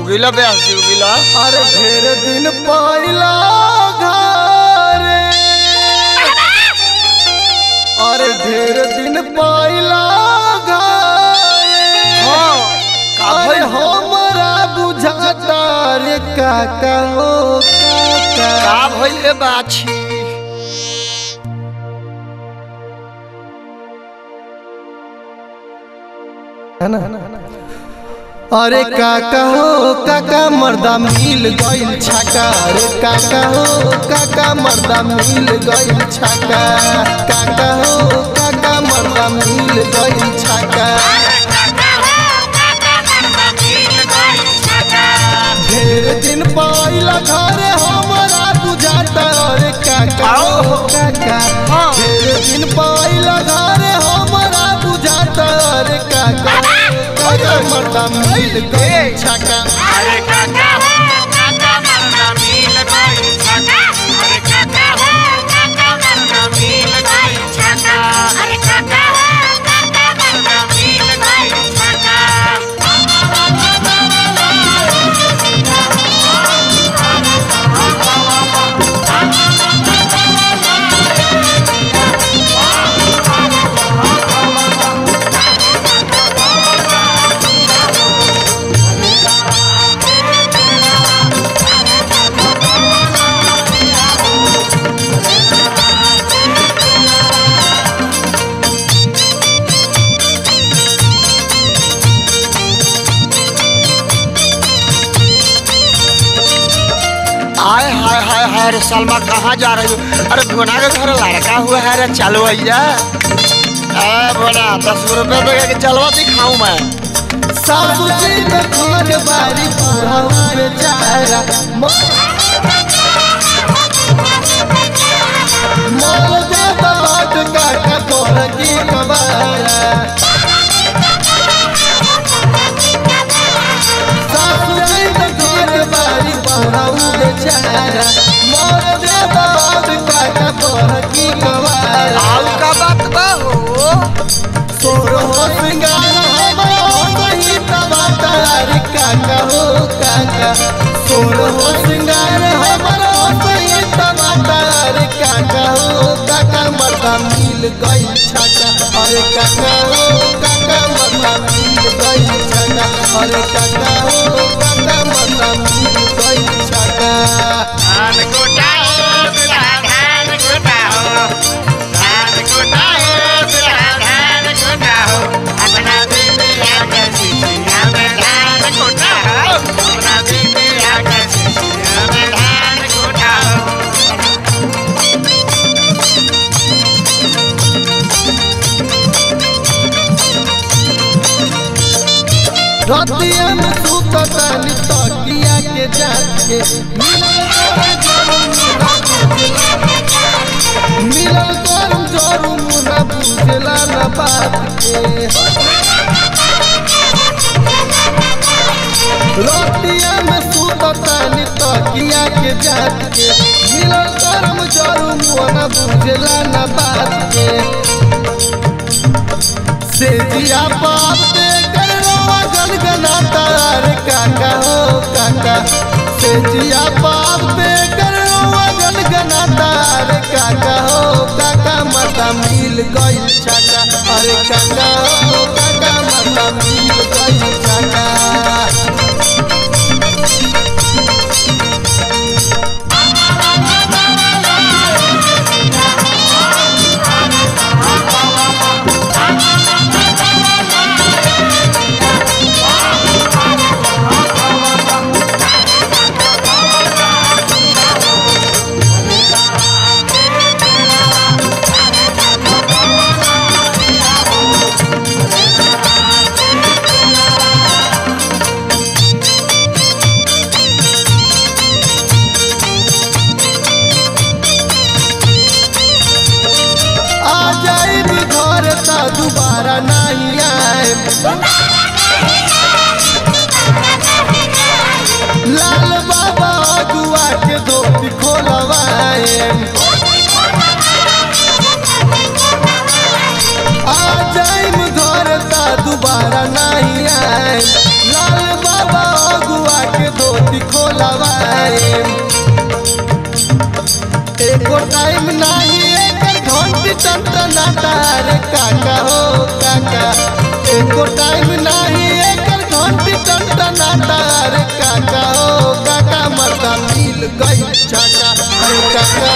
उगिला ब्यास जी उगिला। अरे ढेर दिन पाइला घरे। अरे ढेर दिन पाइला घरे। हाँ का अरे भइल हो हमरा बुझाता रे काका हो काका। का भइल बाछी है ना? अरे काका हो काका मर्दा मिल गइल छाका। अरे काका हो काका मर्दा मिल गइल छाका। काका हो काका मर्दा मिल गइल छाका। ढेर दिन पाइला घरे हमरा बुझाता। अरे काका हो काका हाँ। ढेर दिन पाइला घरे हमरा बुझाता। अरे काका। मर्दा मिल गए छका अरे काका आय हाय हाय हाय रे सलमा कहाँ जा रही हो अरे भुना के घर लड़का हुआ है रे चलो भैया अरे भुना दस रुपये दे के चलो दिखाऊँ मैं सासू जी के घर बारी बेचारा मोल दे बाट काका तोर की कबारा आउ का बात बा हो? तोर हो सिंगार हमरो सही टमाटर काका हो काका। तोर हो सिंगार हमरो सही टमाटर काका हो काका। मर्दा मिल गई छाका अरे काका हो काका। मर्दा मिल गई छाका अरे काका हो काका। मर्दा मिल गई छाका धान कुटा हो रतिया में सुततानी तकिया के जाके। मिलल करम जरू मुना बुझला न बात के रतिया में सुततानी तकिया के जाके। मिलल करम जरू मुना बुझला न बात के से जिया बाप कर गनगनाता रे काका हो काका। से जिया पाप पे कर रोवा गनगनाता रे काका हो काका, माता मिल गई छाका अरे काका हो काका, माता मिल गई छाका लवाए एको टाइम नहीं, एकर घंटी टंटनाटार काका हो, काका। एको टाइम नहीं एक घंटी टंटनाटार काका हो, काका, मर्दा मिल गई, छाका। काका।